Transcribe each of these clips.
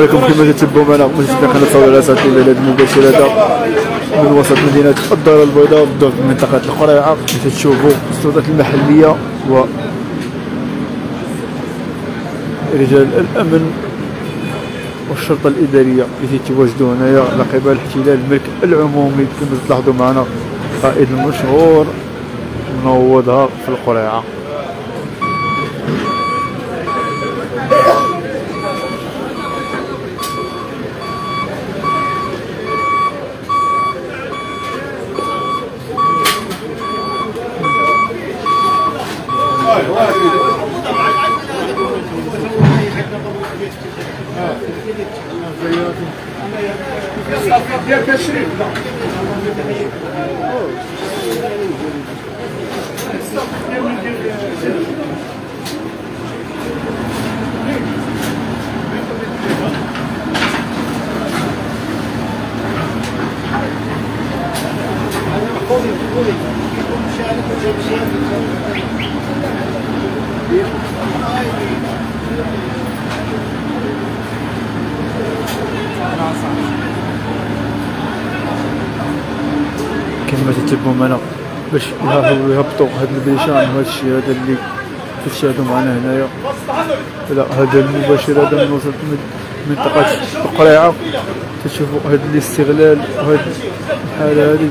عليكم. كما تتبعوا معنا متابعي قناه صور الاسد إلى المباشرة. من وسط مدينة الدار البيضاء بالضبط من منطقة القريعة. كيف تشوفوا السلطات المحلية و رجال الأمن والشرطة الإدارية اللي تيتواجدوا هنايا على قبال احتلال الملك العمومي. كما تلاحظوا معنا قائد المشهور منوضها في القريعة. ديال تشريف كما تتبعوا معنا باش يهبطوا هاد البيشان وهاد الشيء هذا اللي تشاهدوا معنا هنايا. لا هذا المباشر هذا من وسط من- منطقة القريعة. تشوفوا هاد الاستغلال وهاد الحالة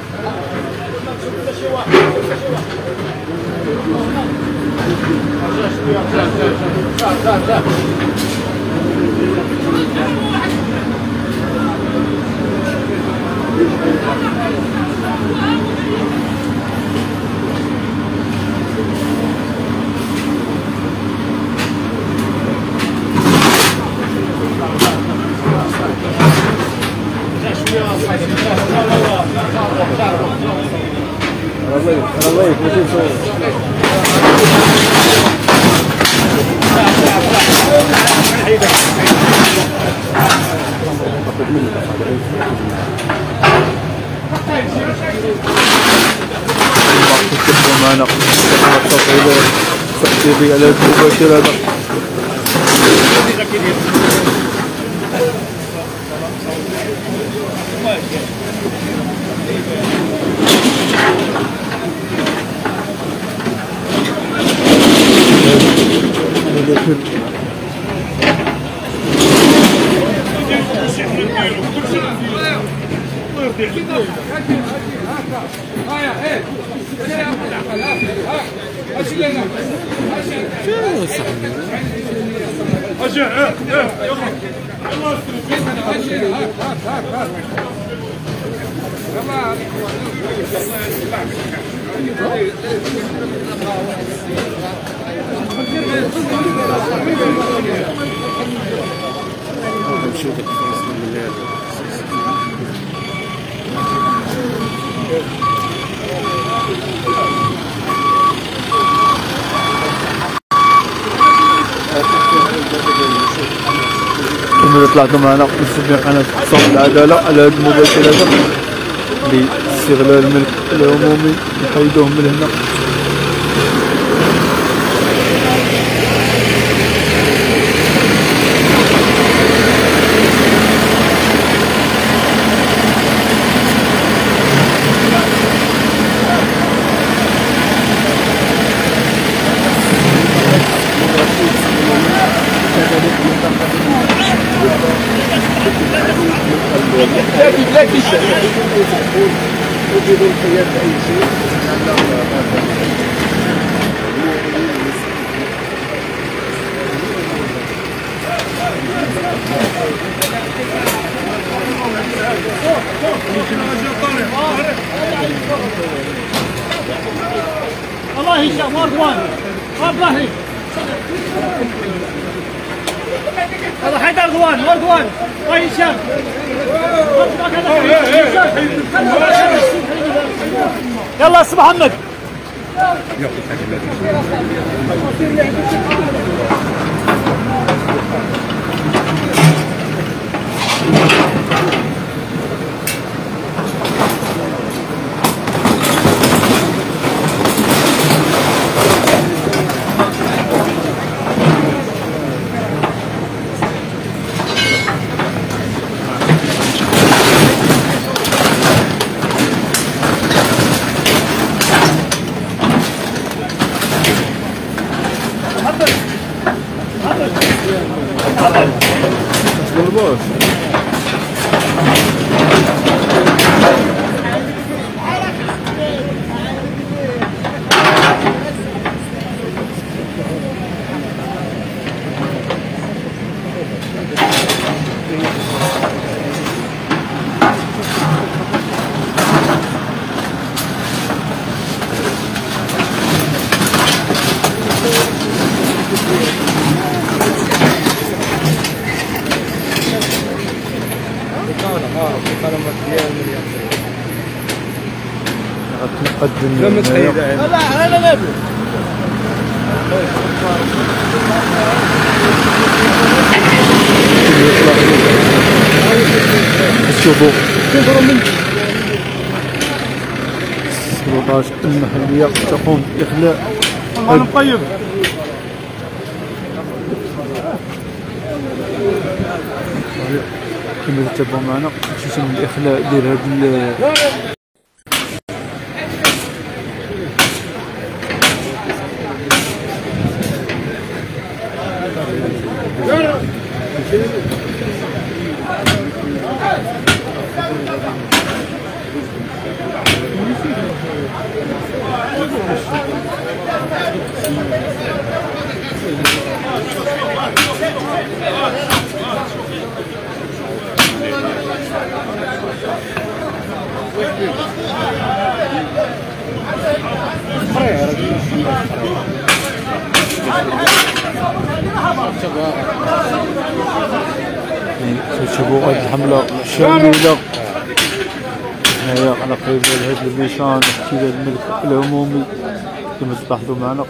هذه تتبعوا معنا التصوير التحقيقي على Hadi, hadi, hadi. المباشر هذا أجي آه آه يلا كما طلعتوا معنا مستمعين قناة صوت العدالة على هذا المباشر هذا لاستغلال الملك العمومي يحيدوهم من هنا. هذا حيدر غوان وارد وان الله هشام يلا اسم محمد نقدم لما تحيد لا لا لا لا الشبوك السلطات المحلية تقوم بإخلاء الله طيب. كما تتبعوا معنا خصوصا الإخلاء ديال هاد تشوفوا هاد الحملة شاملة هنايا على قريب هاد الميشان احتلال الملك العمومي كما تلاحظوا معنا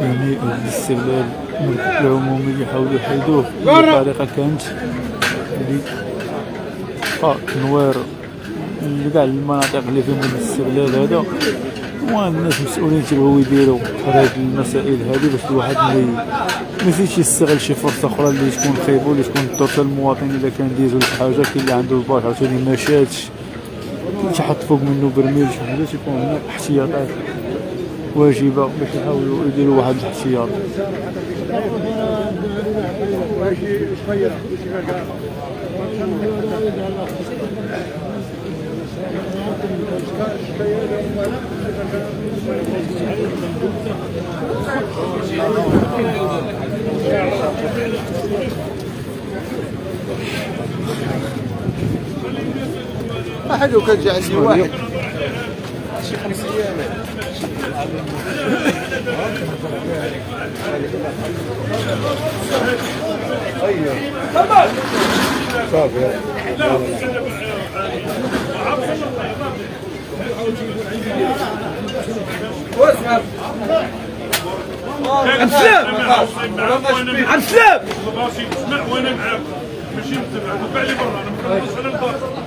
يعني الاستغلال الملك العمومي اللي يحاولوا يحيدوه بطريقة كانت اللي آه، تنوير لكاع المناطق اللي فيهم الاستغلال هذا. والناس مسؤولين تبغيو يديروا هاد المسائل هذه باش الواحد ما يزيدش يستغل شي فرصة أخرى اللي تكون خايبة اللي تكون تضر المواطن إذا كان ديزو لشي حاجة كاين اللي عنده الباش عاوتاني ما شاتش تحط فوق منه برميل شي حاجة تيكون هنا احتياطات. واجبه باش يحاولوا يديروا واحد الاحتياط. واحد وكان جا عندي واحد. شي خمس أيام. عبد السلام عبد السلام راسي تسمع وأنا معاك ماشي متبع تبع لي برا أنا ما كنبغيش أنا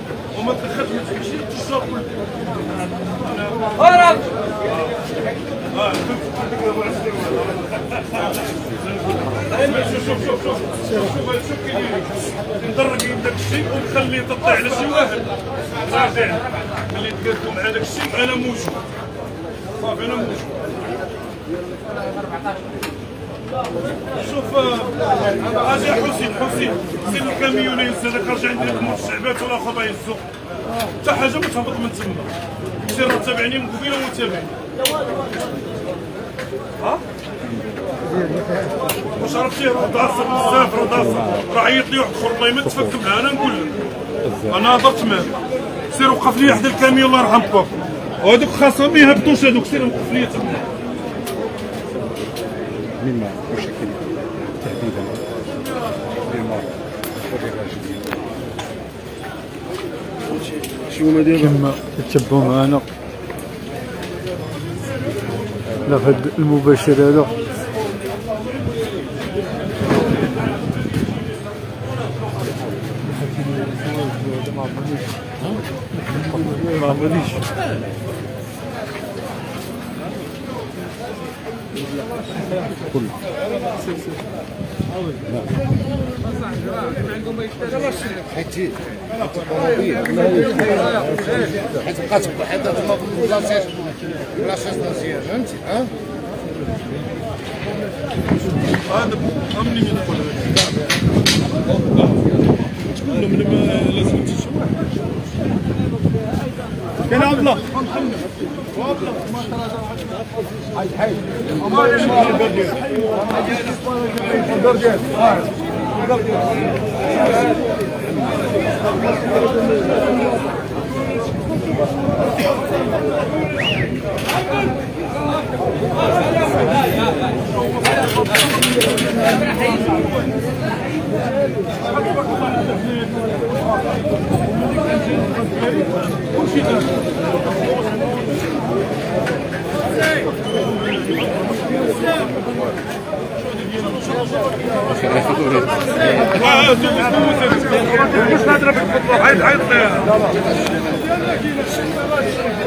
وما تدخلش ما تمشي تشرب كل آه شوف شوف شوف شوف شوف شوف شوف كي ندرك داك الشيء ونخليه تطلع على شي واحد راجع اللي تقادوا مع داك الشيء أنا موجود صافي أنا موجود شوف آه، أجي حسين حسين سير الكاميونيز هذاك رجع عندي لك الشعبات ولا خبا يزو حتى حاجة ما تهبط من تما. سير تابعني من قبيلة ومتابعني ها؟ واش عرفتي؟ رضاصه بزاف رضاصه راه عيط لي واحد اخر والله ما تفك معاه أنا نقول لك. أنا هضرت معاه سير وقف لي حدا الكاميون الله يرحم بابا وهذوك خاصهم ما يهبطوش هذوك سير وقف لي تما. مما يشكل تهديدا للمرأة والرجال كما تتبعوا معنا لا في هاد المباشر هذا. ما عمرنيش حيت حيت بقات بحال بلاصات بلاصات مزيان فهمتي ها هذا امني من لهم لما لازم تجي كان عبد الله عيط عيط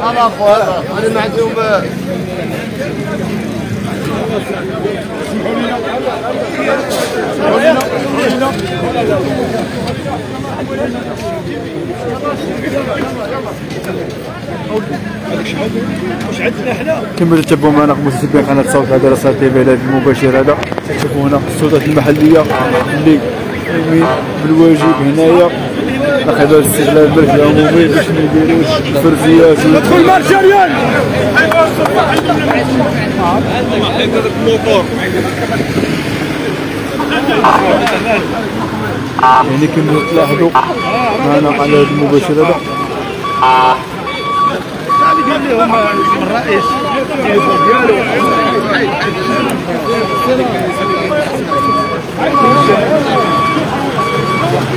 أنا اخو أنا ما عندهم كما تتبعوا معنا متابعين قناة صوت رسالة تي في هذا المباشر. هذا تشوفوا هنا السلطات المحلية اللي بالواجب هنايا. اخذوا استغلال المركز العمومي باش ما يديروش مارش ريال يعني كما تلاحظوا معنا على هذا المباشر هذا الرئيس ديالو لا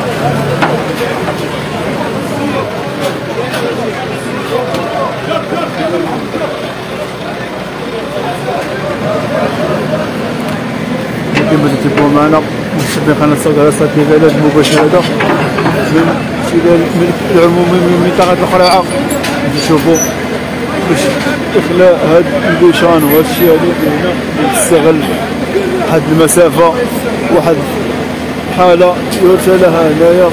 كما تتبعوا معنا متابعين قناه صوت على في هذا المباشر هذا. من العمومي من منطقه القريعه نشوفوا باش إخلاء هاد البيشان وهاد الشيء هذا هنا يستغل واحد المسافة واحد حاله يرسل لها هنايا.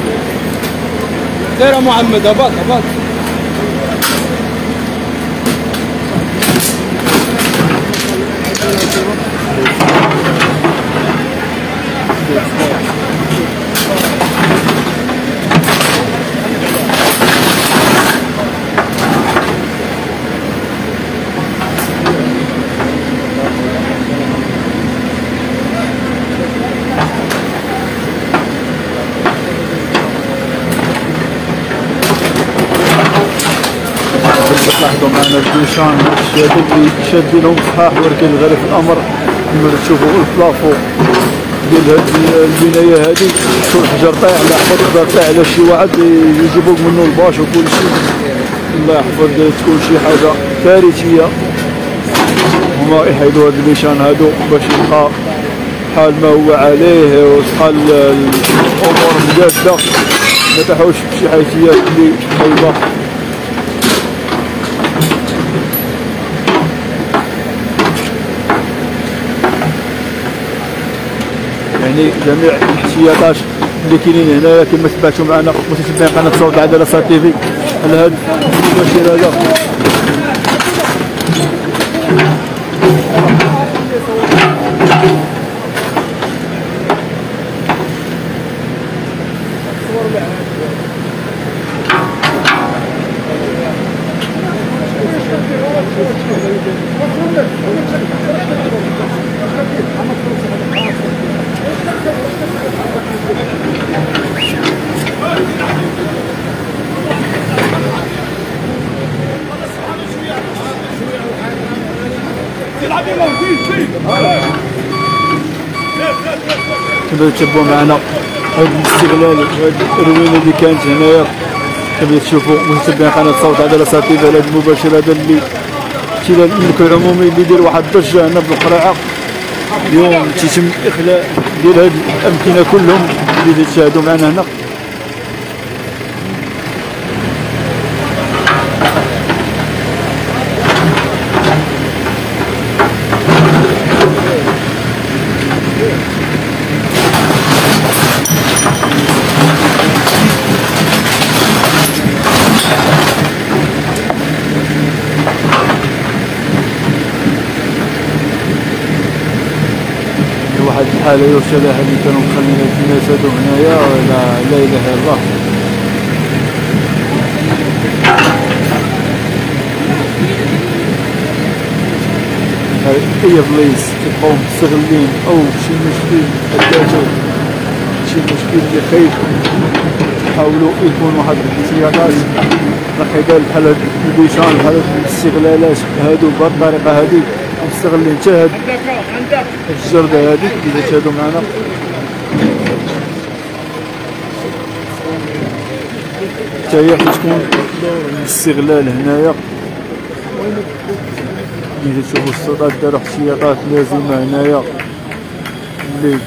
داير محمد هبط هبط تلاحظوا معنا البيشان الشادد اللي شادين لهم صحاح ولكن في الامر كما تشوفوا البلافو ديال هاد البنايه هادي شو الحجر طايح الله يحفظ الدار طايح على شي واحد يجيبوك منه الباش وكل شيء الله يحفظ تكون شي حاجة كارثيه هما يحيدوا هاد الليشان هادو باش يبقى حال ما هو عليه وتبقى ال- ال- الأمور مجاده ما تحوش بشي حيثيات اللي خايبه يعني جميع الاحتياطات اللي كاينين هنايا كما تبعتوا معنا متتبعين قناة صوت العدالة صار تي في على هذا المباشر هذا كما تشوفوا معنا؟ هذا الاستغلال وهذه الروينه اللي كانت هنايا. كما تشوفوا متتبعين قناة صوت عدالة صاتيف على هذا المباشر هذا اللي احتلال الملك العمومي اللي دير واحد الضجه هنا في القريعه اليوم تيتم إخلاء ديال هذه الأمكنة كلهم اللي تشاهدوا معنا هنا. واحد يرسل لها اللي كانوا مخلين الناس هادو هنايا ولا لا إله إلا الله. اي بليس تبقاو مستغلين أو شي مشكل اداتو شي مشكل اللي خايف حاولوا يكون واحد الاحتياطات قال بحال هاد البيشان بحال هاد الاستغلالات هادو بهاد الطريقة هادي. مستغلين حتى هاد الجردة هذيك اللي تشاهدوا معنا حتى هي كتكون الاستغلال هنايا. اللي تشوفوا السلطات داروا احتياطات لازمة هنايا. اللي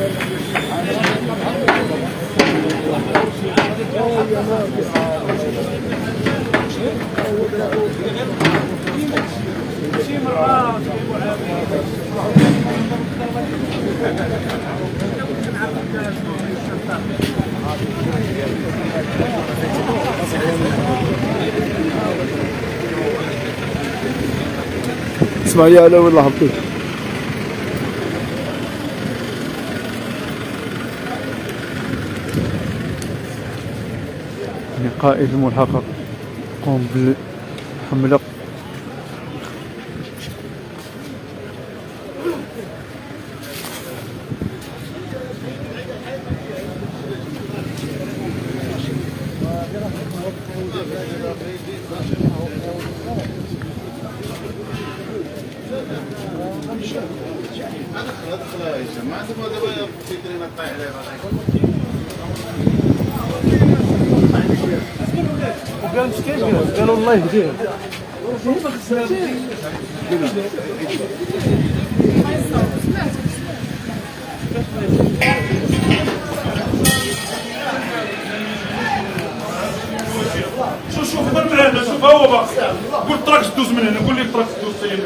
اسمع يا لا والله حبيت قائد الملحقة قام بالحملة شوف شوف ضرب معنا شوف ها هو باقي قول الطراكس دوز من هنا قول لي الطراكس دوز سير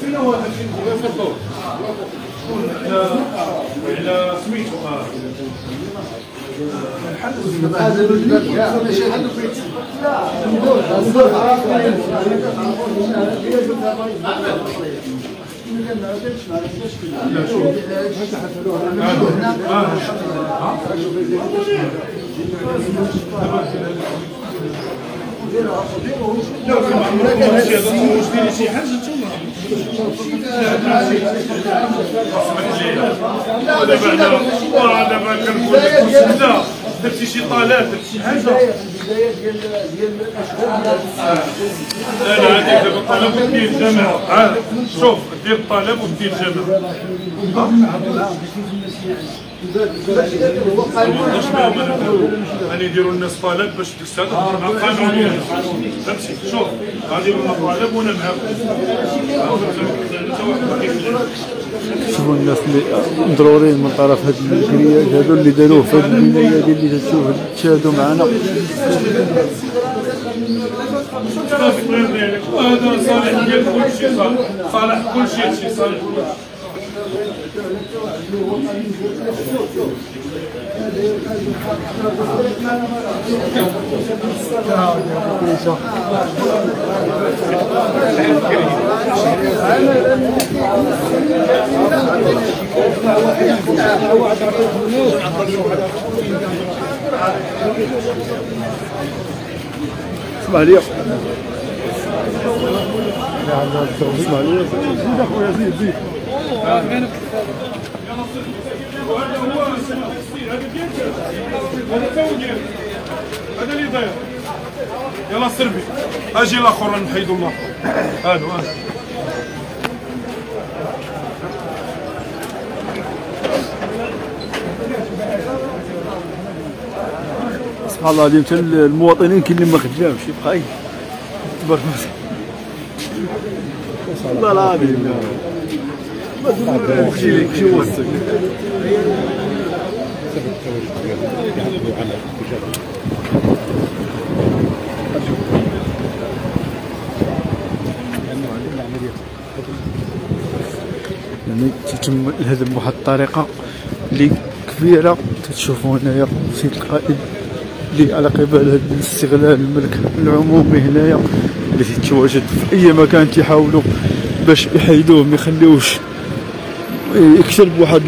فين هو هذا على سميتو آه. لا دابا كنقول لك درتي شي طالات درتي شي حاجة. لا لا هذيك دابا الطلب ودير الجامعة عاد شوف دير الطلب ودير أنا غادي يديروا الناس طلب باش تستهدف مع قانونيا فهمتي؟ شوف غادي يديروا لنا طلب وأنا معاكم شوفوا الناس اللي مضرورين من طرف هاد الكريات هادو اللي داروه في هاد ديال اللي تشوف تشاهدوا معنا صالح صالح صالح اسمع لي اسمع لي زيد اخويا زيد زيد هذا ديالك ديالك اللي داير يلا سربي أجي الآخر نحيدوا الآخر هادو سبحان الله حتى المواطنين كاين اللي ما خدامش يبقى تبارك الله والله العظيم ماشي ليك شي وسط يعني تتم الهدم بواحد الطريقة اللي كبيرة تتشوفوا هنايا سيد القائد اللي على قبال هذا الاستغلال الملك العمومي هنايا اللي تتواجد في أي مكان تيحاولوا باش يحيدوه ما يخليوش يكسر بواحد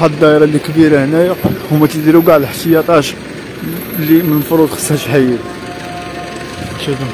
واحد الدائرة اللي كبيرة هنايا هما تيديروا كاع الاحتياطات اللي من المفروض خصها تحيد. شوفوا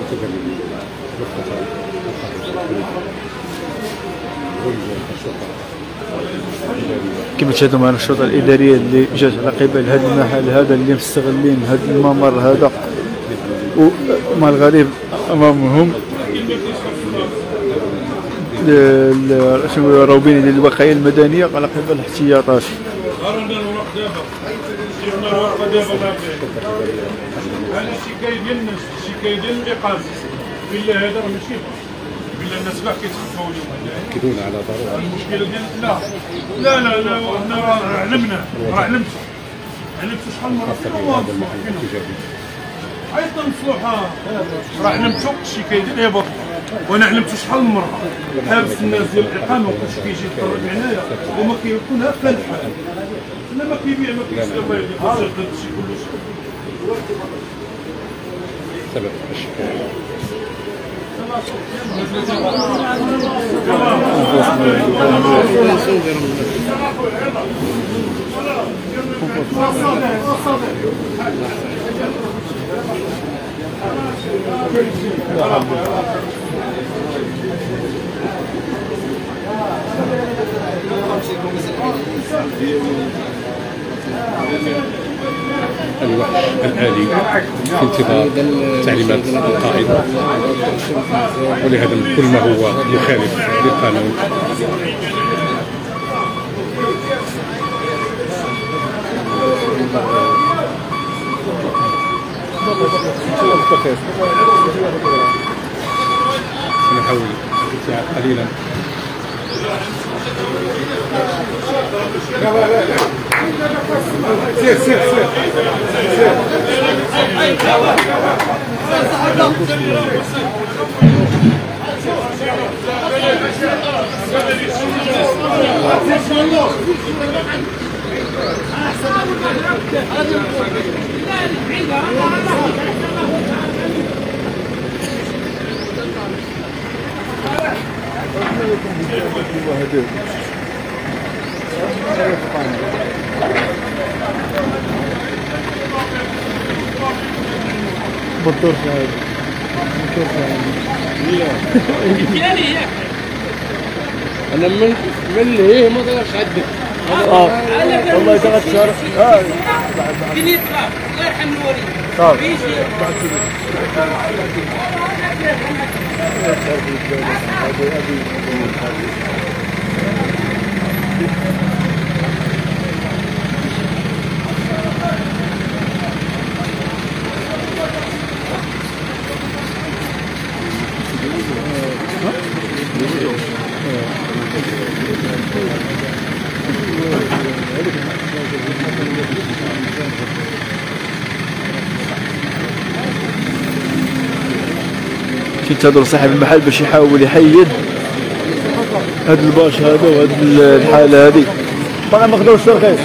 متدربين باختصار كما تشاهدوا معنا الشرطه الإدارية اللي جات على قبل؟ هذا المحل هذا اللي مستغلين هذا الممر هذا. وما الغريب أمامهم. ال- ال- شنو نقولوا راوبين ديال الوقاية المدنية على قبل الاحتياطات هذا الناس الشكايه ديال الاقامه بالله هذا راه ماشي بالله الناس كاع كيتخفاو اليوم يأكدون على ضرورة المشكلة ديال لا لا لا لا إحنا راه علمنا راه علمت علمت شحال من مره حيطنا مصلوحه راه حنا متوقعش كيدير. إيه يا بطل وأنا علمتو شحال من مرة. حابس الناس ديال الإقامة وكلشي كيجي يتفرج هنايا. وما كيكون هكا الحال لا ما كيبيع ما كيشري الله سبب. الشكر الآلي في انتظار تعليمات القائد. ولهذا كل ما هو مخالف للقانون. سنحاول الابتعاد قليلا بالدور أنا من من هي ما تقدرش عدك آه والله تغت شهر آه الله يرحم الوالد صار كينتظر صاحب المحل باش يحاول يحيد هاد الباش هذا وهاد الحالة هذه طبعا ما قدروش ترخيص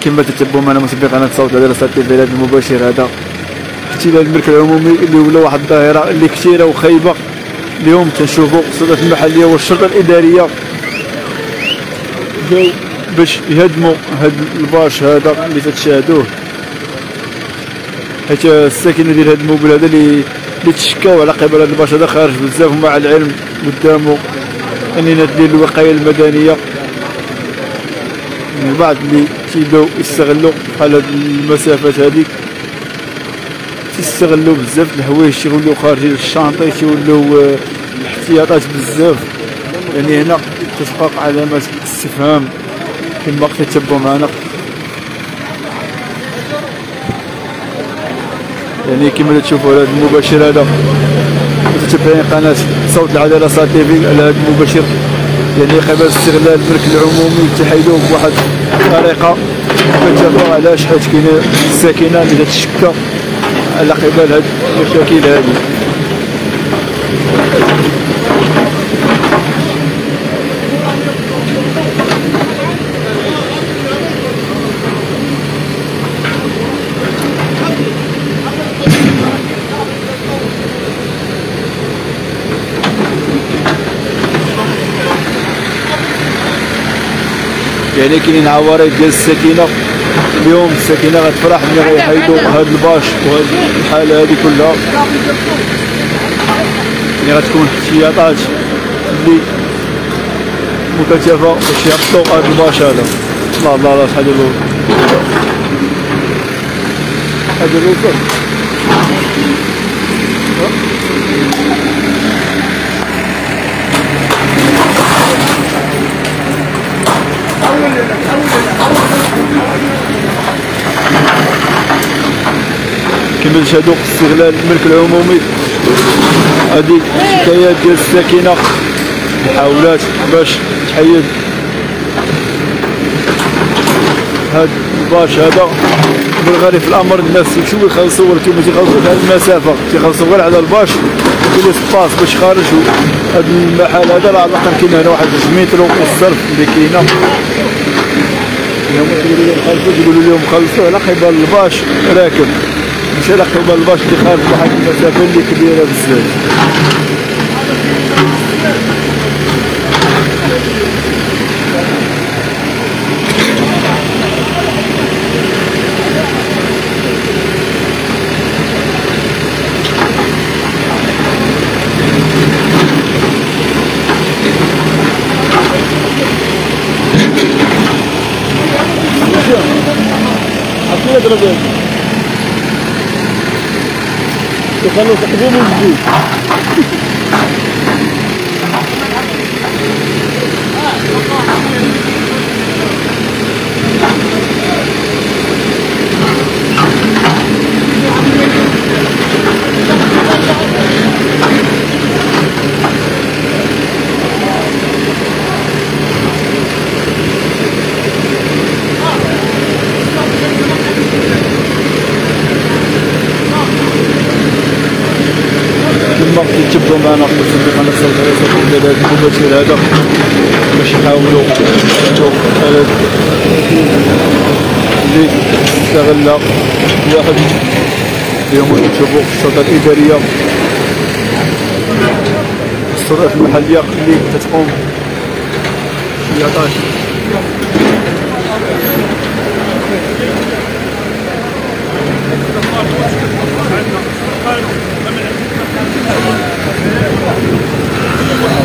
كما تتبعوا معنا مسبقا صوت على رسالة في هذا المباشر هذا احتلال الملك العمومي اللي ولا واحد الظاهرة اللي كثيرة وخايبة. اليوم تنشوفوا السلطات المحلية والشرطة الإدارية. باش يهدموا هذا الباش هذا اللي تتشاهدوه. حيت الساكنه ديال هذا الموبل هذا اللي اللي تشكاو على قبل هذا الباش هذا خارج بزاف ومع العلم قدامه اننا ديال الوقاية المدنية. من بعد اللي تيبداو يستغلوا بحال هاد المسافات هذيك تيستغلوا بزاف الحوايج تيولوا خارجين الشانطي تيولوا آه، الاحتياطات بزاف. يعني هنا تتبقى علامات استفهام كما كتبوا معنا. يعني كما تشوفوا هذا المباشر هذا. متتبعين قناة صوت العدالة صار تيفي على هذا المباشر. يعني قبل استغلال الملك العمومي تحيدوه بواحد الطريقة. كتعرفوا علاش؟ حيت كاين الساكنة اللي تتشكى على قبل هاد المشاكل هذه يعني كاينين عوارض ديال السكينة. اليوم السكينه غتفرح ملي غيحيدوا هاد الباش وهاد الحالة هادي كلها. يعني غتكون احتياطات اللي مكثفه باش يهبطوا هاد الباش هذا. الله الله الله شحال ديال هذا الوصول كما تشاهدوا استغلال الملك العمومي. هذه حكايات ديال الساكنة. محاولات باش تحيد. هاد الباش هذا بالغالب في الأمر الناس شو يخلصوا ولكن ما تيخلصوش على المسافة. تيخلصوا غير على الباش. كاين سباس باش خارجوا. هاد المحل هذا راه باقي كاين هنا واحد 2 متر والصرف اللي كاينة. اليوم تقولوا لهم خلصوا تقولوا لهم خلصوا على قبل الباش. راكب. انشلح هما الباش اللي خارج واحد المسافة اللي كبيرة بزاف Thank you. ضربات وكانوا تقديم هذا. المباشر هذا باش يحاولوا يشوفوا الخلل اللي واحد اليوم السلطه الاداريه السلطات المحليه اللي تتقوم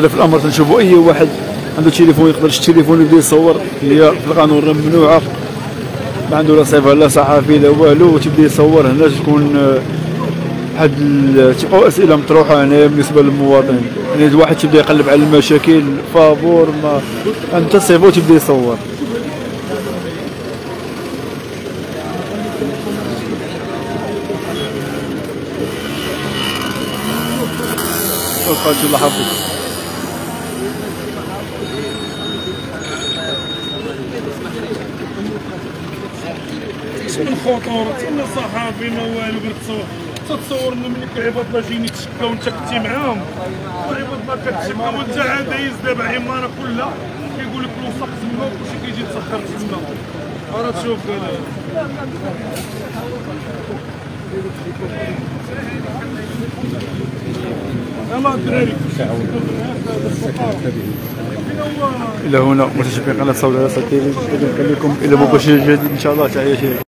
غير في الأمر تنشوفوا أي واحد عنده تليفون يقدر يشتري تليفون يبدأ يصور هي في القانون ممنوعه ما عنده لا صفه لا صحفي لا والو تبدا يصور. هنا تكون آه، واحد ال- تبقاو أسئلة مطروحة هنا بالنسبة للمواطن يعني الواحد تبدأ يقلب على المشاكل فابور ما انت صيفو تبدا يصور. الله حافظ من خطورة تما صحافي ما والو غير تصور تتصور لنا ملي العباد لا جايين يتشكاو وأنت كنتي معاهم؟ العباد ما كتشكاو وأنت عاد دايز دابا عمارة كلها؟ كيقول لك الوسط تما وكلشي كيجي يتسخر تما راه تشوف إلى هنا صوت على تيفي نخليكم إلى مباشر جديد إن شاء الله تحيه